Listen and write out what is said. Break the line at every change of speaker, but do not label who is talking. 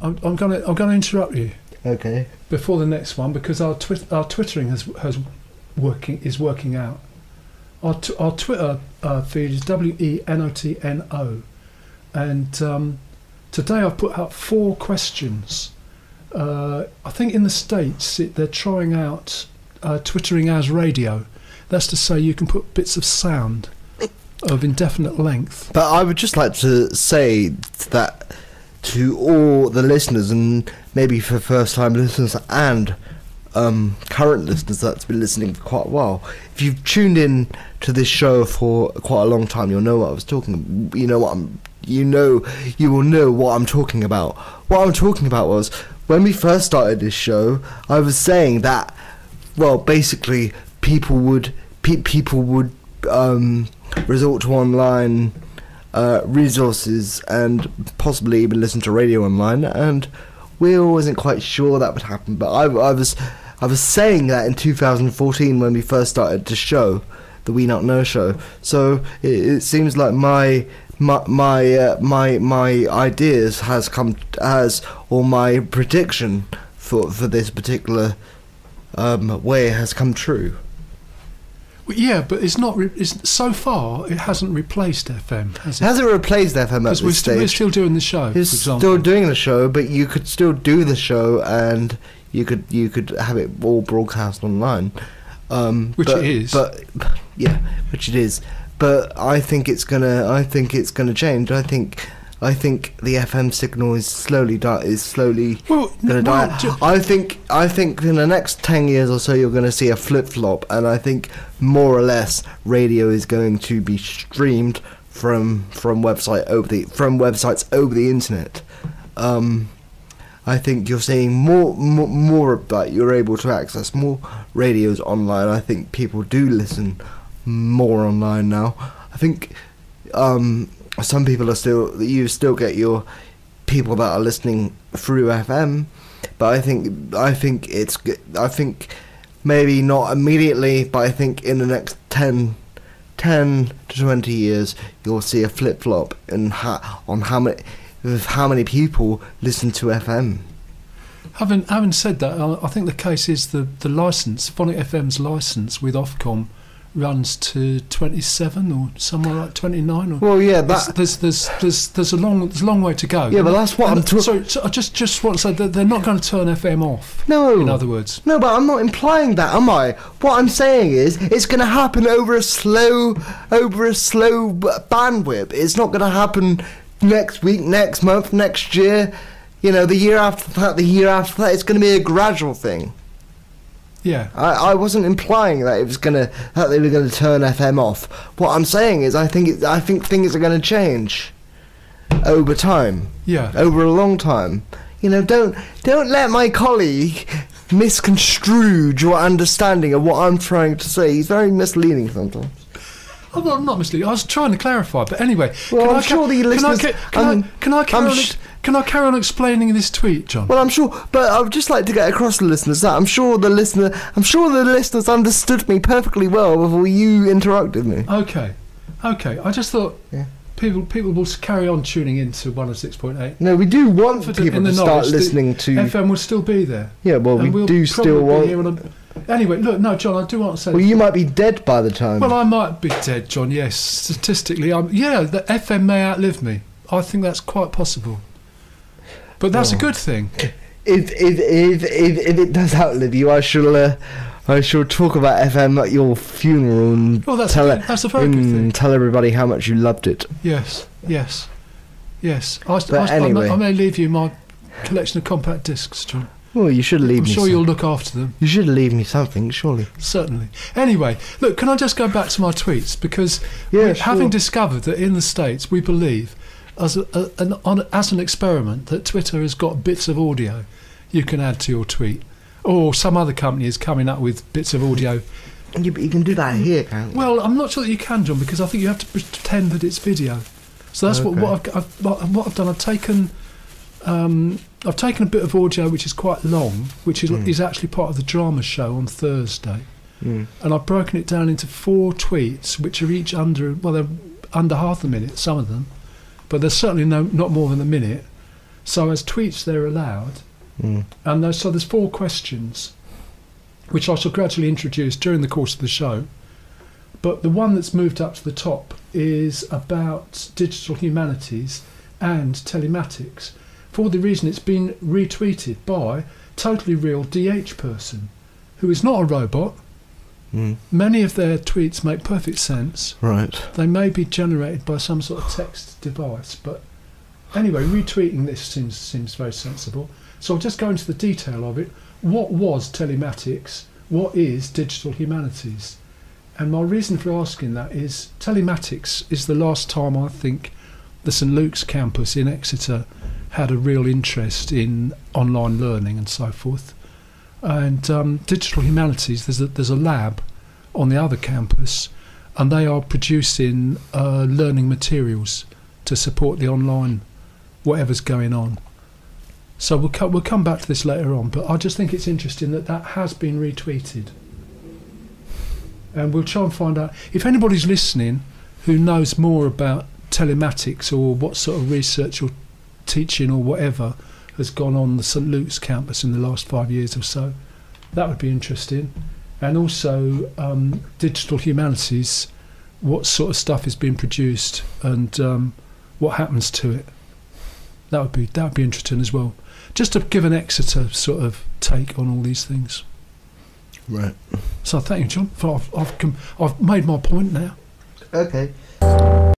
I'm, I'm, I'm going to I'm going to interrupt you
Okay.
before the next one because our twit- our twittering has has working is working out. Our t- our Twitter uh, feed is W E N O T N O, and um, today I've put out four questions. Uh, I think in the states it, they're trying out uh, twittering as radio. That's to say you can put bits of sound of indefinite length.
But I would just like to say that to all the listeners, and maybe for first time listeners and um, current listeners that's been listening for quite a while, if you've tuned in to this show for quite a long time, you'll know what I was talking. You know what I'm. You know, you will know what I'm talking about. What I'm talking about was when we first started this show. I was saying that, well, basically, people would pe- people would um, resort to online uh, resources and possibly even listen to radio online. And we wasn't quite sure that would happen. But I, I was I was saying that in 2014 when we first started the show, the We Not Know show. So it, it seems like my my my uh, my my ideas has come has or my prediction for for this particular um, way has come true.
Well, yeah, but it's not. Re- it's, so far, it hasn't replaced FM, has
It
it?
hasn't replaced FM at this
we're, st- we're still doing the show.
It's still doing the show, but you could still do the show, and you could you could have it all broadcast online. Um,
Which
but,
it is.
but yeah, which it is. But I think it's gonna. I think it's gonna change. I think. I think the FM signal is slowly di- is slowly
well, n-
die.
well, ju-
I think. I think in the next ten years or so, you're gonna see a flip flop, and I think more or less radio is going to be streamed from from website over the from websites over the internet. Um, I think you're seeing more, more more of that. You're able to access more radios online. I think people do listen more online now. I think um, some people are still you still get your people that are listening through FM, but I think I think it's I think maybe not immediately, but I think in the next 10, 10 to twenty years you'll see a flip flop in ha- on how many how many people listen to FM.
Having having said that, I, I think the case is the the license, Phonic FM's license with Ofcom, runs to twenty seven or somewhere like twenty nine. Or
Well, yeah,
there's,
that
there's there's there's there's a long there's a long way to go.
yeah, but that's what
And
I'm talking.
sorry, so I just just want to say that they're not going to turn FM off.
No,
In other words,
No, but I'm not implying that, am I? What I'm saying is, it's going to happen over a slow, over a slow bandwidth. It's not going to happen next week, next month, next year. You know, the year after that, the year after that. It's going to be a gradual thing.
Yeah.
I, I wasn't implying that it was going to that they were going to turn FM off. What I'm saying is, I think it, I think things are going to change over time
Yeah.
over a long time. You know, don't don't let my colleague misconstrue your understanding of what I'm trying to say. He's very misleading sometimes.
I'm not, I'm not misleading. I was trying to clarify, but anyway.
Well,
can
I'm
I,
sure the
can I,
listeners-
ca- can,
um,
I, can I carry
I'm
on? can I carry on explaining this tweet, Jon?
Well, I'm sure, but I would just like to get across to the listeners that I'm sure the listener, I'm sure the listeners understood me perfectly well before you interrupted me.
Okay, okay. I just thought
Yeah.
people people will carry on tuning into one hundred six point eight.
No, we do want
Confident
people to start listening to.
FM will still be there.
yeah, well, we
and we'll
do still want.
A- Anyway, look, no, Jon, I do want to say.
Well, you might be dead by the time.
Well, I might be dead, Jon. Yes, statistically, I'm. Yeah, the FM may outlive me. I think that's quite possible. But that's a
Oh.
good thing.
if if if if, if it does outlive you, I shall uh, I shall talk about FM at your funeral and
Well, that's
tell
a good- that's a very good thing.
tell everybody how much you loved it.
Yes, yes, yes. I,
But
I, I, may. I may leave you my collection of compact discs, Jon.
Well, you should leave
I'm
me.
sure
some-
you'll look after them.
You should leave me something, surely.
Certainly. Anyway, look, can I just go back to my tweets? Because
Yeah,
we-
sure.
having discovered that in the States we believe, as, a, a, an, on, as an experiment, that Twitter has got bits of audio you can add to your tweet. Or some other company is coming up with bits of audio.
You, but you can do that here, can't you?
Well, I'm not sure that you can, Jon, because I think you have to pretend that it's video. So that's what, what, I've, I've, what I've done. I've taken. Um, I've taken a bit of audio which is quite long, which is,
Mm.
is actually part of the drama show on Thursday.
Mm.
and I've broken it down into four tweets, which are each under well, they're under half a minute, some of them, but they're certainly no not more than a minute. So as tweets, they're allowed,
Mm.
and so there's four questions, which I shall gradually introduce during the course of the show. But the one that's moved up to the top is about digital humanities and telematics, for the reason it's been retweeted by totally real DH person, who is not a robot.
Mm.
Many of their tweets make perfect sense.
Right.
They may be generated by some sort of text device, but anyway, retweeting this seems seems very sensible. So I'll just go into the detail of it. What was telematics? What is digital humanities? And my reason for asking that is telematics is the last time I think the St Luke's campus in Exeter had a real interest in online learning and so forth. And um, digital humanities, there's a, there's a lab on the other campus, and they are producing uh, learning materials to support the online whatever's going on. So we'll co- we'll come back to this later on, but I just think it's interesting that that has been retweeted, and we'll try and find out if anybody's listening who knows more about telematics or what sort of research or teaching or whatever has gone on the St Luke's campus in the last five years or so. That would be interesting, and also um, digital humanities. What sort of stuff is being produced and um, what happens to it? That would be that would be interesting as well. Just to give an Exeter sort of take on all these things.
Right.
So thank you, Jon. For I've I've, com- I've made my point now.
Okay.